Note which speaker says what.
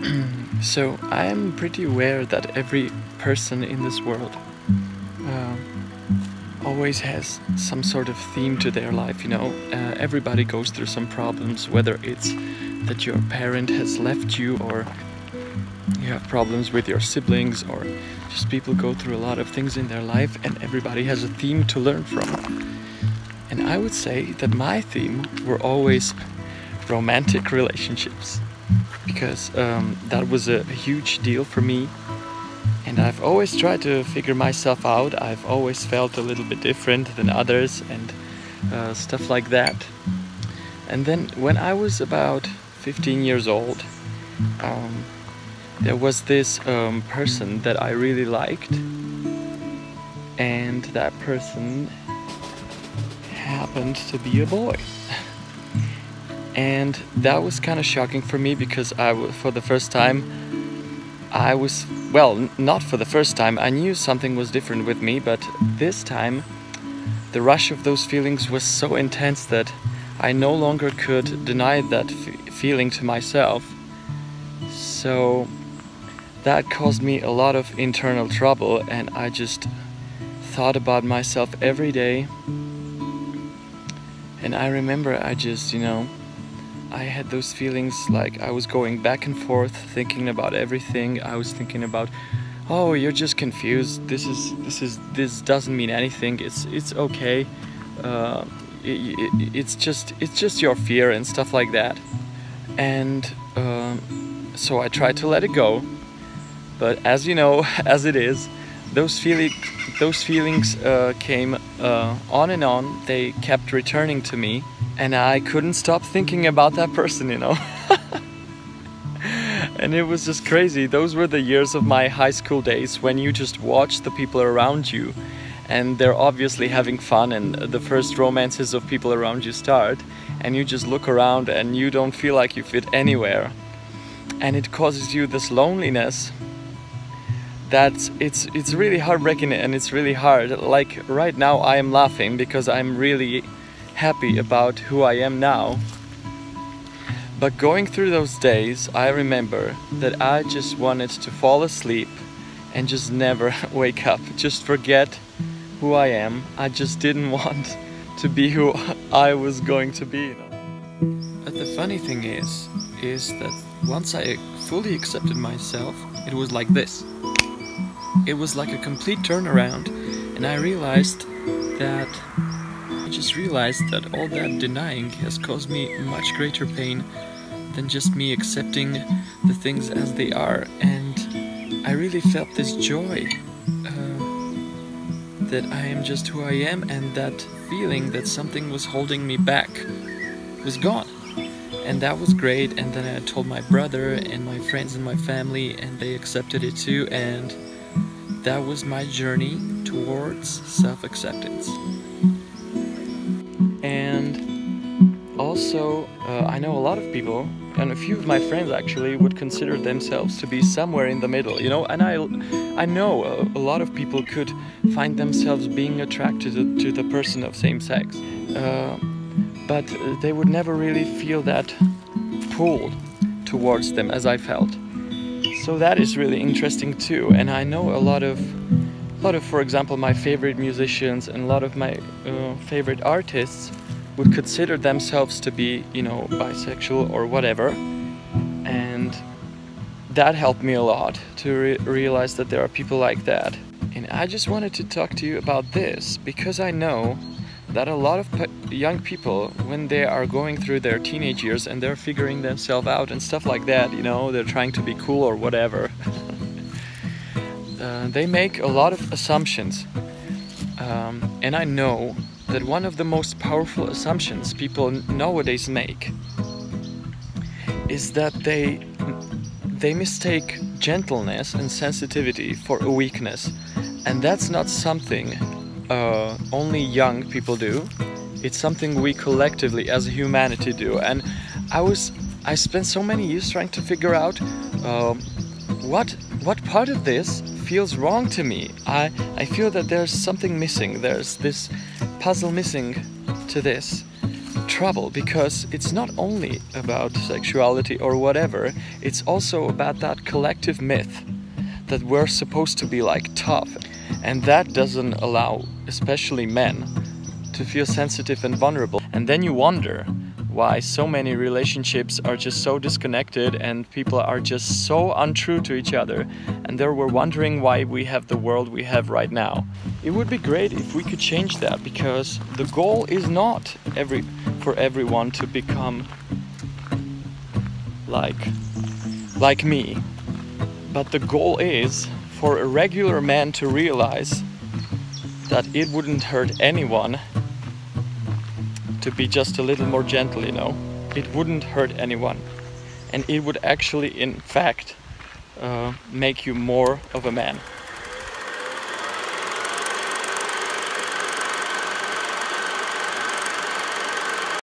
Speaker 1: so I am pretty aware that every person in this world uh, always has some sort of theme to their life. You know, uh, everybody goes through some problems, whether it's that your parent has left you or you have problems with your siblings or just people go through a lot of things in their life and everybody has a theme to learn from. And I would say that my theme were always romantic relationships because um, that was a huge deal for me and I've always tried to figure myself out. I've always felt a little bit different than others and uh, stuff like that. And then when I was about 15 years old, um, there was this um, person that I really liked, and that person happened to be a boy. and that was kind of shocking for me because I, for the first time, I was, well, not for the first time, I knew something was different with me, but this time the rush of those feelings was so intense that I no longer could deny that feeling to myself. So that caused me a lot of internal trouble, and I just thought about myself every day. And I remember I just, you know, I had those feelings like I was going back and forth thinking about everything. I was thinking about, oh, you're just confused. This is this is this doesn't mean anything. It's it's okay. Uh, it, it, it's just it's just your fear and stuff like that. And uh, so I tried to let it go. But as you know, as it is, those feeling those feelings uh, came uh, on and on. They kept returning to me and I couldn't stop thinking about that person, you know. and it was just crazy. Those were the years of my high school days when you just watch the people around you and they're obviously having fun and the first romances of people around you start and you just look around and you don't feel like you fit anywhere. And it causes you this loneliness that it's it's really heartbreaking and it's really hard. Like right now I am laughing because I'm really happy about who I am now. But going through those days, I remember that I just wanted to fall asleep and just never wake up, just forget who I am. I just didn't want to be who I was going to be. But the funny thing is, is that once I fully accepted myself, it was like this. It was like a complete turnaround, and I realized that just realized that all that denying has caused me much greater pain than just me accepting the things as they are, and I really felt this joy uh, that I am just who I am, and that feeling that something was holding me back was gone. And that was great, and then I told my brother and my friends and my family, and they accepted it too, and that was my journey towards self acceptance. Know a lot of people, and a few of my friends actually, would consider themselves to be somewhere in the middle, you know. And I, I know a, a lot of people could find themselves being attracted to, to the person of same sex, uh, but they would never really feel that pull towards them as I felt. So that is really interesting too. And I know a lot of, a lot of, for example, my favorite musicians and a lot of my uh, favorite artists would consider themselves to be, you know, bisexual or whatever. And that helped me a lot to re realize that there are people like that. And I just wanted to talk to you about this because I know that a lot of young people, when they are going through their teenage years and they're figuring themselves out and stuff like that, you know, they're trying to be cool or whatever, uh, they make a lot of assumptions. Um, and I know that one of the most powerful assumptions people nowadays make is that they they mistake gentleness and sensitivity for a weakness. And that's not something uh, only young people do. It's something we collectively as a humanity do. And I was I spent so many years trying to figure out uh, what what part of this feels wrong to me. I I feel that there's something missing. There's this puzzle missing to this. trouble because it's not only about sexuality or whatever, it's also about that collective myth that we're supposed to be like tough. And that doesn't allow, especially men, to feel sensitive and vulnerable. And then you wonder why so many relationships are just so disconnected and people are just so untrue to each other and there we're wondering why we have the world we have right now. It would be great if we could change that because the goal is not every for everyone to become like like me. But the goal is for a regular man to realize that it wouldn't hurt anyone to be just a little more gentle, you know. It wouldn't hurt anyone. And it would actually, in fact, uh, make you more of a man.